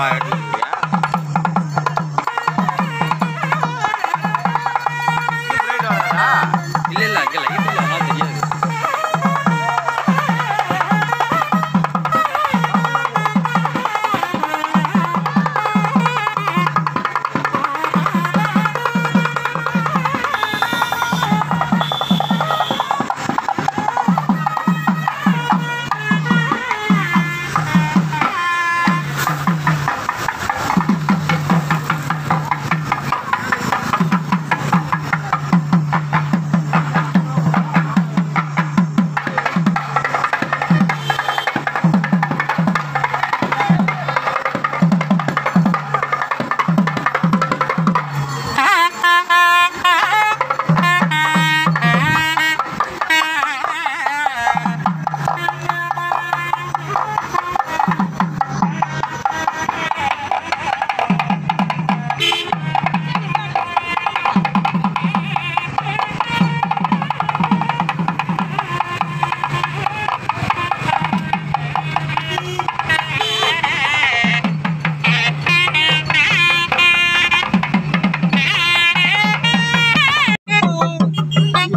I.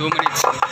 two minutes